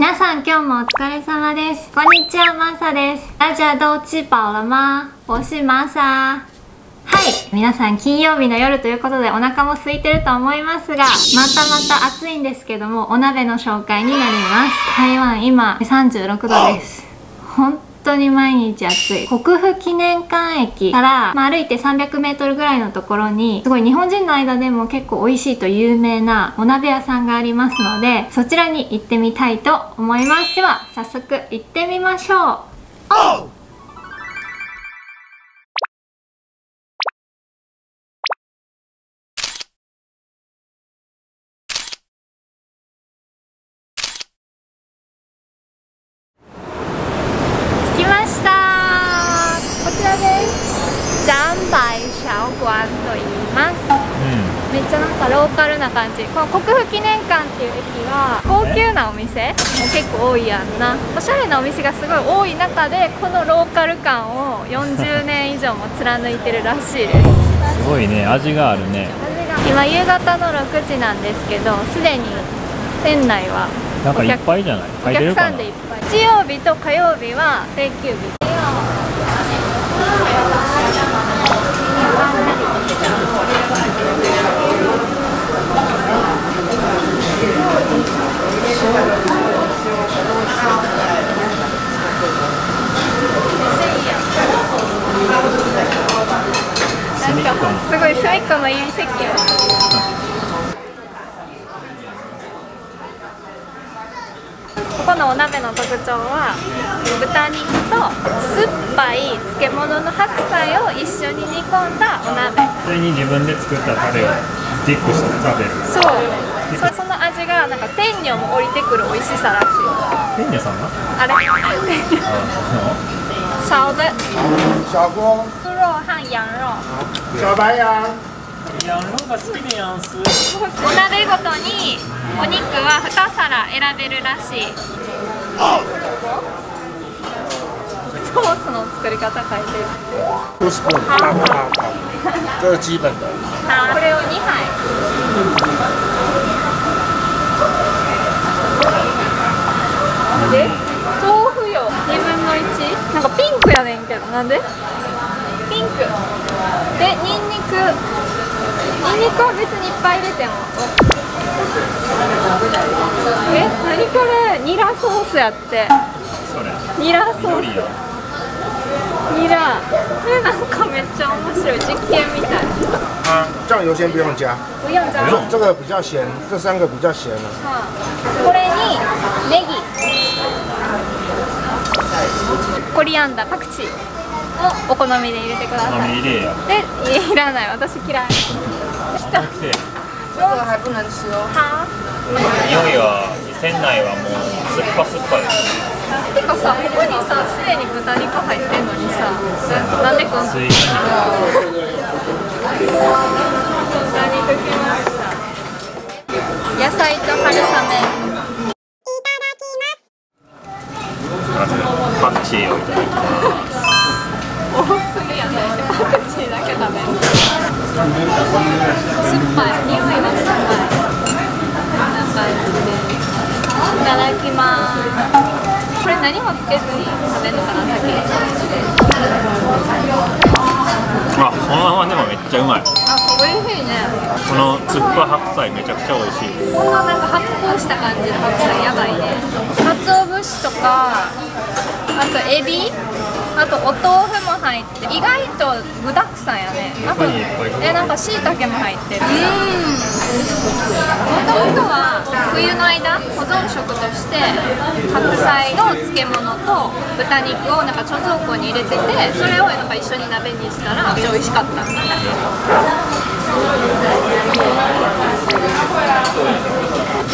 皆さん今日もお疲れ様です。こんにちはマサです。大家都吃饱了吗我是マ。サはい。皆さん金曜日の夜ということでお腹も空いてると思いますがまたまた暑いんですけどもお鍋の紹介になります。台湾今36度です。本当に毎日暑い。国府記念館駅から、まあ、歩いて 300m ぐらいのところにすごい日本人の間でも結構美味しいと有名なお鍋屋さんがありますのでそちらに行ってみたいと思います。では早速行ってみましょう。ローカルな感じ。この国府記念館っていう駅は高級なお店も結構多いやんな。おしゃれなお店がすごい多い中でこのローカル感を40年以上も貫いてるらしいです。すごいね。味があるね。今夕方の6時なんですけどすでに店内はなんかいっぱいじゃない？お客さんでいっぱい。日曜日と火曜日は定休日すごい隅っこのいい席を。ここのお鍋の特徴は豚肉と酸っぱい漬物の白菜を一緒に煮込んだお鍋それに自分で作ったタレをディップして食べるそうそその味がなんか天女も降りてくる美味しさらしい天女さんはあれ小的小锅猪肉和羊肉小白羊が好きでやんす。お鍋ごとにお肉は2皿選べるらしい。ソースの作り方書いてる。これを2杯。で？豆腐よ。2分の1なんかピンクやねんけど。なんで？ピンク。でニンニクニンニクは別にいっぱい入れてもえ何これニラソースやって。ニラソース。ニラ。えなんかめっちゃ面白い実験みたい。啊酱油先不用加不用加这个比较咸这三个比较咸了これにネギ。コリアンダーパクチーをお好みで入れてください。でいらない。私嫌い。这个还不能吃哦。好。匂いは店内はもう酸っぱ酸っぱです。てかさここにさすでに豚肉入ってんのにさなんでこんな豚肉きました。野菜と春雨何もつけずに食べるのかな先あそのままでもめっちゃうまい。あ美味しいねこのつっぱ白菜めちゃくちゃ美味しい。このなんか発酵した感じの白菜やばいね。鰹節とかあとエビあとお豆腐。入って意外と具だくさんやね。あとえなんかしいたけも入ってる。うん。もともとは冬の間保存食として白菜の漬物と豚肉をなんか貯蔵庫に入れててそれをなんか一緒に鍋にしたらめっちゃ美味しかった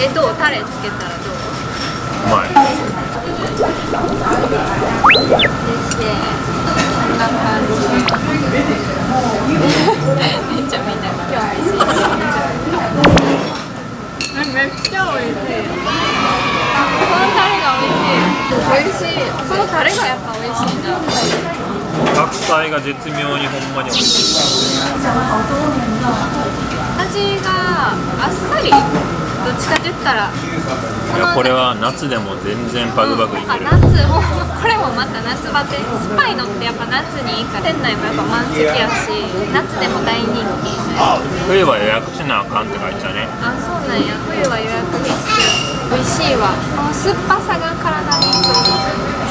えどう？タレつけたらどう？うまいしてこんな感じめっちゃみんな今日美味しい。めっちゃ美味しい。このタレが美味しい美味しいこのタレがやっぱ美味しいな白菜が絶妙にほんまに美味しい。味があっさりどっちかって言ったらいやこれは夏でも全然バグバグいける、あ夏ほんまこれもまた夏バテ。スパイのってやっぱ夏にいいから店内もやっぱ満席やし夏でも大人気。冬は予約しなあかんって書いてたね。あそうなんや。冬は予約必須美味しいわ。この酸っぱさが体にいいと思う。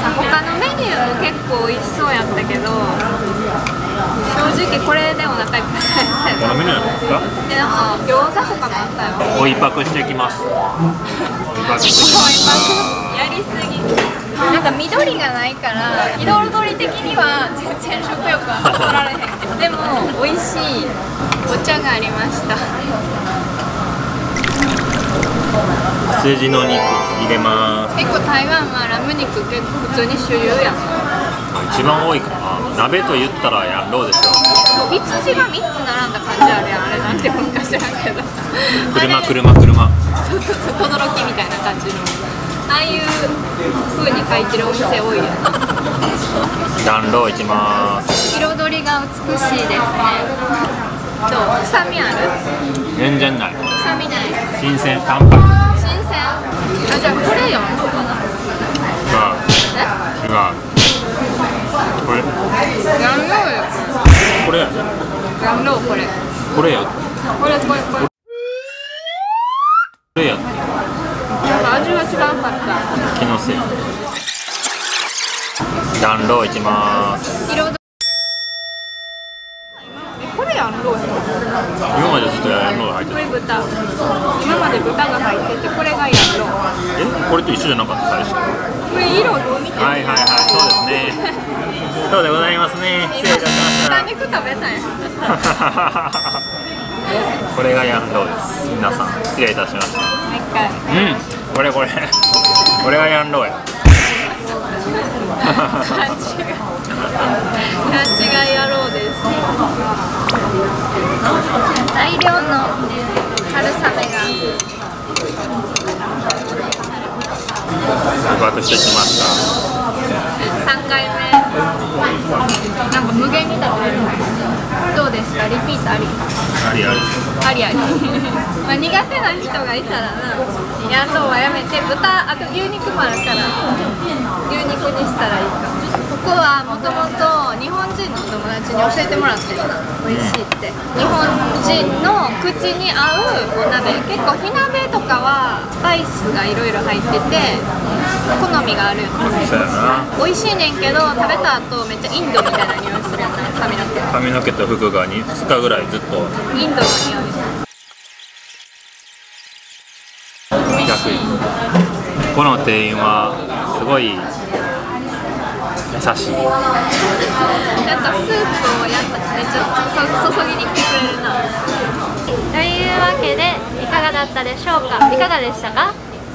さ他のメニューも結構美味しそうやったけど正直これでお腹いっぱいこのメニューですかでなんか餃子とかもあったよ。追いパクしてきます。追いパクしてきましたやりすぎ。なんか緑がないから彩り的には全然食欲はそそられへん。でも美味しい。お茶がありました羊の肉入れます。結構台湾はラム肉結構普通に主流やん。一番多いかな。鍋と言ったらやんろうでしょ羊が3つ並んだ感じあるやん。あれなんて文化知らんけど。車車車。そうそうそう轟みたいな感じの。ああいう風に書いてるお店多いやん。暖炉いきます。彩りが美しいですね。どう？臭みある？全然ない。臭みない。新鮮淡白じゃあこれ。よがえ違うこれ。ヤンローよこれや。ねヤンローこれこれや。これこれこれこれや。味が違うかった気のせい暖炉いきます彩りえこれヤンローよ今までずっとやんろう入ってたこれ豚今まで豚が入っててこれがヤンローえこれと一緒じゃなかった？最初。はこれ色どう見てもいはいはいそうですね。そうでございますね。失礼いたしまし豚肉食べたい。た これがヤンローです。皆さん失礼いたしました。もう一回。うんこれこれ。これがヤンローや。勘 違い勘違い野郎です大量の春雨が告白してきました3回目なんか無限に食べれるどうですかリピートありありありありありまあ苦手な人がいたらなやんろうはやめて豚あと牛肉もあるから牛肉にしたらいいかここはもともとに教えてもらって美味しいって。日本人の口に合うお鍋。結構火鍋とかはスパイスがいろいろ入ってて好みがある。よねそうやな。美味しいねんけど食べた後めっちゃインドみたいな匂いするやん。な髪の毛。髪の毛と服が 2, 日ぐらいずっと。インドの匂い。するこの店員はすごい優しい。ちゃんとスープをやっぱめっちゃ注ぎに来てくれるな。というわけでいかがだったでしょうか？いかがでしたか？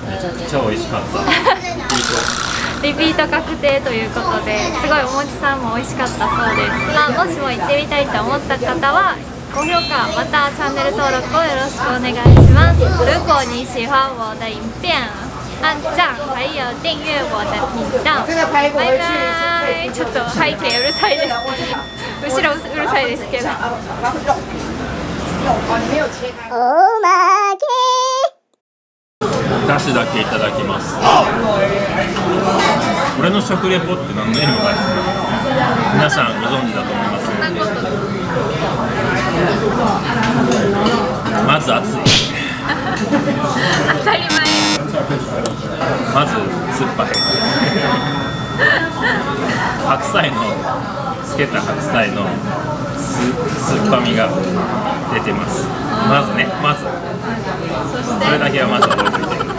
めちゃくちゃ美味しかった。リピート確定ということですごいお餅さんも美味しかったそうです。まあもしも行ってみたいと思った方は高評価またチャンネル登録をよろしくお願いします。如果你喜欢我的影片按赞还有订阅我的频道。バイバイちょっと背景うるさいです後ろうるさいですけ。どだしだけいただきます。俺の食レポって何の意味もないですね皆さんご存知だと思いますまず熱い。当たり前まず酸っぱい白菜のつけた白菜のす酸っぱみが出てます。まずねまず。それだけはまず覚えておいて。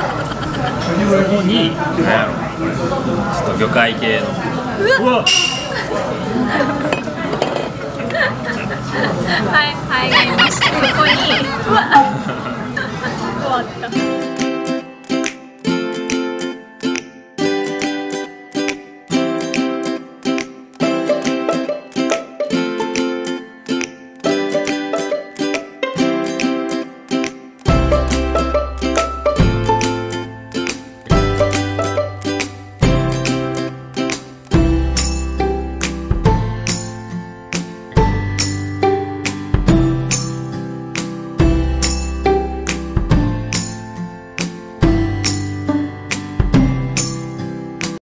そこに何やろこれ。ちょっと魚介系の。うわ。はい入りましたそこに。うわ。終わった